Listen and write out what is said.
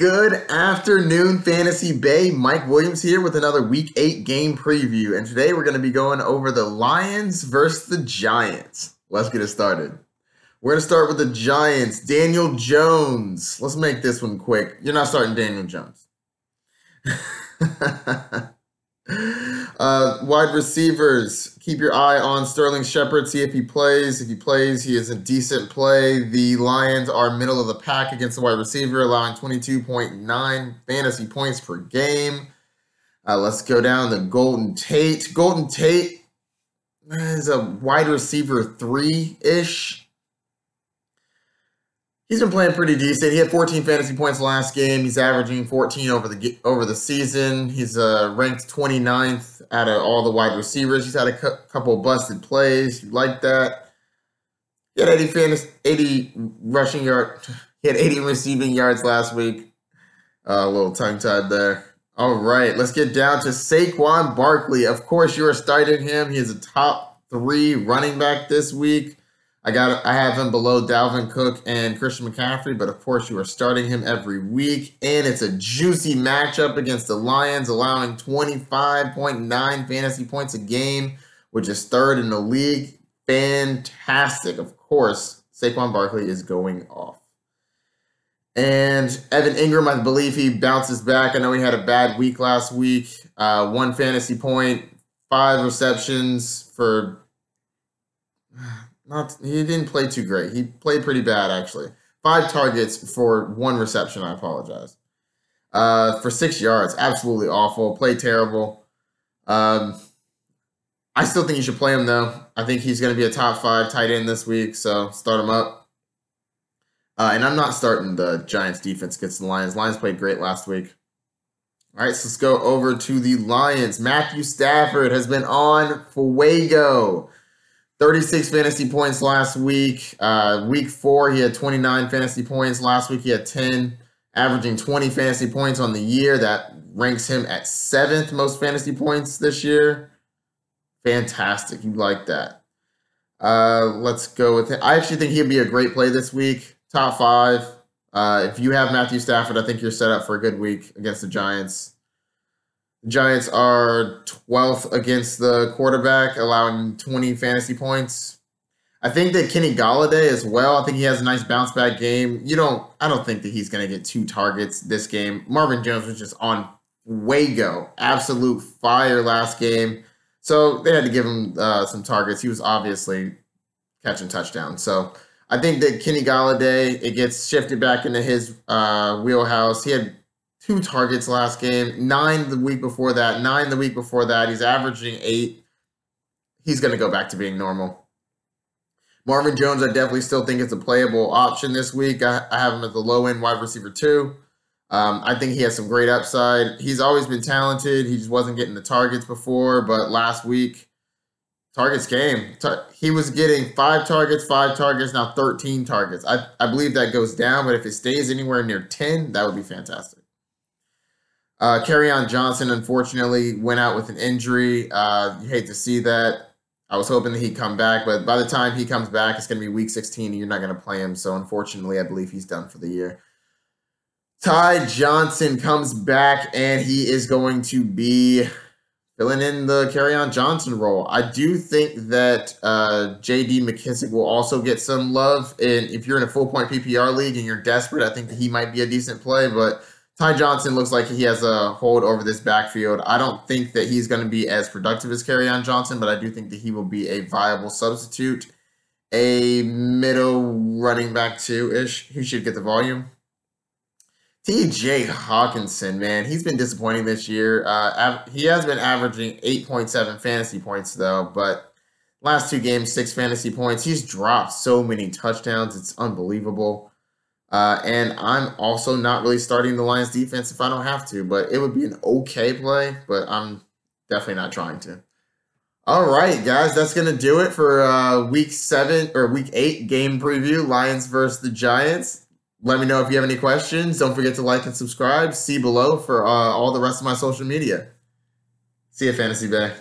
Good afternoon, Fantasy Bay. Mike Williams here with another Week 8 game preview. And today we're going to be going over the Lions versus the Giants. Let's get it started. We're going to start with the Giants. Daniel Jones. Let's make this one quick. You're not starting Daniel Jones. Uh, wide receivers, keep your eye on Sterling Shepard. See if he plays. If he plays, he is a decent play. The Lions are middle of the pack against the wide receiver, allowing 22.9 fantasy points per game. Uh, let's go down to Golden Tate. Golden Tate is a wide receiver three ish he's been playing pretty decent. He had 14 fantasy points last game. He's averaging 14 over the over the season. He's uh, ranked 29th out of all the wide receivers. He's had a cu- couple busted plays. You like that? He had 80 fantasy, 80 rushing yard. He had 80 receiving yards last week. Uh, a little tongue tied there. All right, let's get down to Saquon Barkley. Of course, you are starting him. He is a top three running back this week. I got I have him below Dalvin Cook and Christian McCaffrey, but of course you are starting him every week, and it's a juicy matchup against the Lions, allowing 25.9 fantasy points a game, which is third in the league. Fantastic. Of course, Saquon Barkley is going off. And Evan Engram, I believe he bounces back. I know he had a bad week last week. Uh, one fantasy point, five receptions for not he didn't play too great. He played pretty bad actually. Five targets for one reception. I apologize. Uh, for six yards, absolutely awful. Played terrible. Um, I still think you should play him though. I think he's going to be a top five tight end this week, so start him up. Uh, and I'm not starting the Giants defense against the Lions. Lions played great last week. All right, so let's go over to the Lions. Matthew Stafford has been on Fuego. 36 fantasy points last week. Uh, week four, he had 29 fantasy points. Last week, he had 10, averaging 20 fantasy points on the year. That ranks him at seventh most fantasy points this year. Fantastic. You like that. Uh, let's go with it. I actually think he'd be a great play this week. Top five. Uh, if you have Matthew Stafford, I think you're set up for a good week against the Giants. Giants are 12th against the quarterback, allowing 20 fantasy points. I think that Kenny Golladay as well. I think he has a nice bounce back game. You don't. I don't think that he's going to get two targets this game. Marvin Jones was just on Wago, absolute fire last game. So they had to give him uh, some targets. He was obviously catching touchdowns. So I think that Kenny Golladay it gets shifted back into his uh, wheelhouse. He had two targets last game, nine the week before that, nine the week before that. He's averaging eight. He's going to go back to being normal. Marvin Jones, I definitely still think it's a playable option this week. I, I have him at the low end wide receiver two. Um, I think he has some great upside. He's always been talented. He just wasn't getting the targets before, but last week, targets came. He was getting five targets, five targets, now 13 targets. I, I believe that goes down, but if it stays anywhere near 10, that would be fantastic. Uh, on Johnson, unfortunately, went out with an injury. Uh, you hate to see that. I was hoping that he'd come back, but by the time he comes back, it's going to be week 16 and you're not going to play him. So, unfortunately, I believe he's done for the year. Ty Johnson comes back and he is going to be filling in the on Johnson role. I do think that uh, JD McKissic will also get some love. And if you're in a full point PPR league and you're desperate, I think that he might be a decent play. But Ty Johnson looks like he has a hold over this backfield. I don't think that he's going to be as productive as on Johnson, but I do think that he will be a viable substitute, a middle running back too ish. He should get the volume. TJ Hockenson, man, he's been disappointing this year. Uh, he has been averaging 8.7 fantasy points though, but last two games, six fantasy points. He's dropped so many touchdowns. It's unbelievable. Uh, and I'm also not really starting the Lions defense if I don't have to, but it would be an okay play, but I'm definitely not trying to. All right, guys, that's going to do it for uh, week seven or week eight game preview Lions versus the Giants. Let me know if you have any questions. Don't forget to like and subscribe. See below for uh, all the rest of my social media. See you, Fantasy Bay.